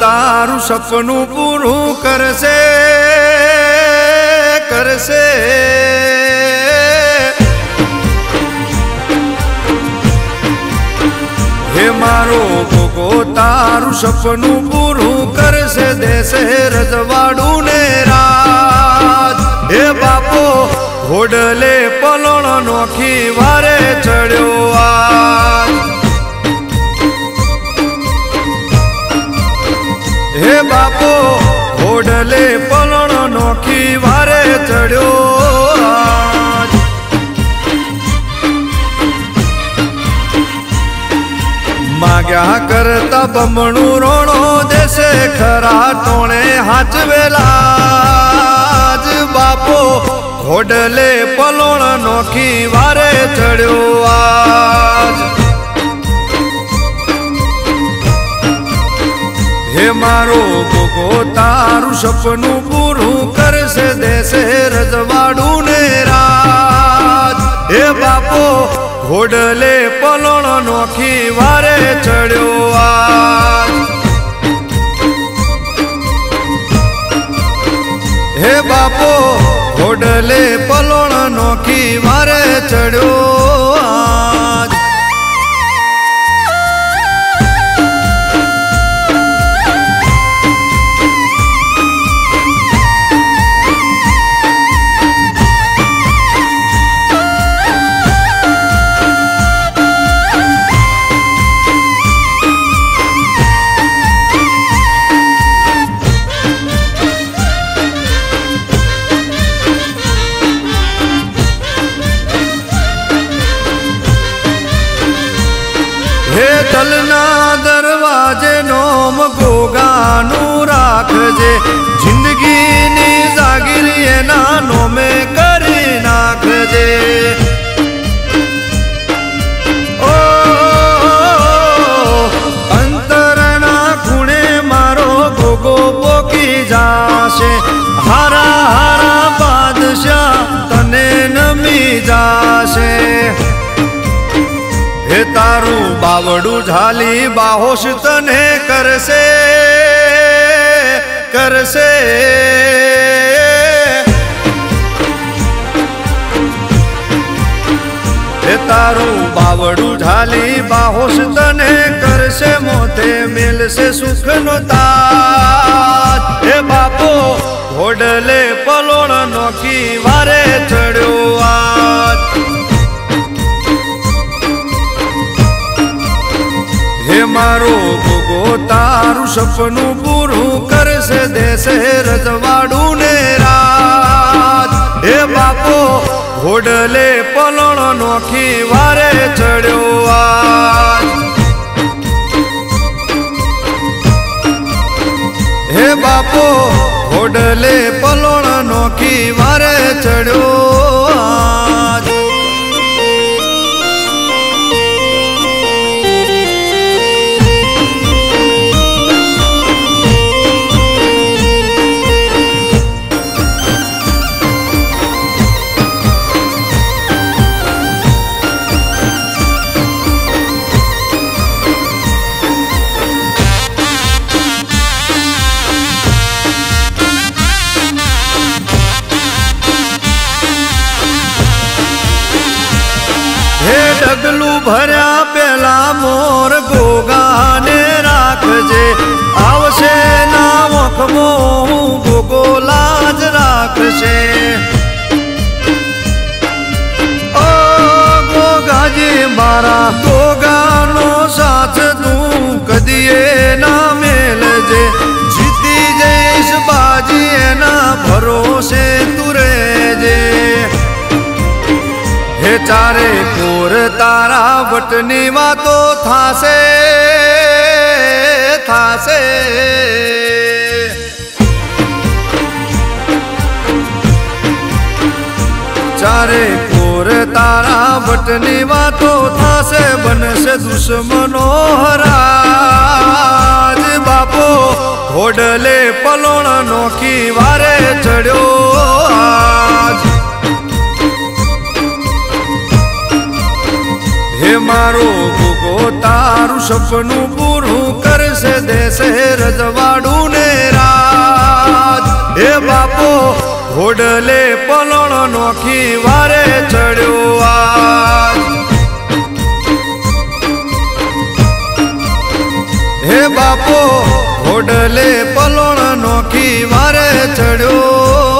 તારું સપનું પૂરું કરશે કરશે. હે મારો ગોગો તારું સપનું પૂરું કરશે, દેશે રજવાડું ને રાજ હે બાપો, હોડલે પલણ નોખી વારે ચડ્યો આજ. માગ્યા કરતા બમણું રોણો દેશે ખરા તોણે હાચવેલા જ બાપો ઘોડલે પલોણ નોખી વારે ચડ્યો આજ. હે મારો ભોગો, તારું સપનું પૂરું કરશે, દેશે રજવાડું ઘોડલે પલણ નોખી વારે ચડ્યો આ હે બાપો ઘોડલે પલણ નોખી વારે ચડ્યો ગોગાનું રાખજે. જિંદગીની જાગીર એના નોમે કરી નાખજે. અંતરના ખૂણે મારો ગોગો પોકી જાશે હે તારું બાવડું ઝાલી બાહોશ તને કરશે કરશે. એ તારું બાવડું ઝાલી બાહોશ તને કરશે, મોતે મેલશે સુખનો તાજ. હે બાપો, ઘોડલે પલોણ નોકી વારે ચડ્યો આજ હે મારો ભોગો તારું સપનું પૂરું કરશે, દેશે રજવાડું ને રાજ. હે બાપો, ઘોડલે પલણ નોખી વારે ચડ્યો આ હે બાપો, ઘોડલે પલણ ડગલું ભર્યા પેલા મોર ગોગાને રાખજે. આવશે ના વખમો હું ગોગો લાજ રાખશે. ઓ ગોગાજી મારા ગોગાનો સાથ તું કદીએ ના મેલજે. જીતી જઈશ બાજી એના ભરોસે તું રહેજે. હે ચારે કોર તારા વટની વાતો થાશે થાશે. ચારે કોર તારા વટની વાતો થાશે, બનશે દુશ્મનો હરાજ બાપો, ઘોડલે પલોણ નોખી વારે ચડ્યો. મારો ભૂગો તારું સપનું પૂરું કરશે, દેશે રજવાડું ને રાજ. હે બાપો, હોડલે પલણ નોખી વારે ચડ્યો આજ. હે બાપો, હોડલે પલણ નોખી વારે ચડ્યો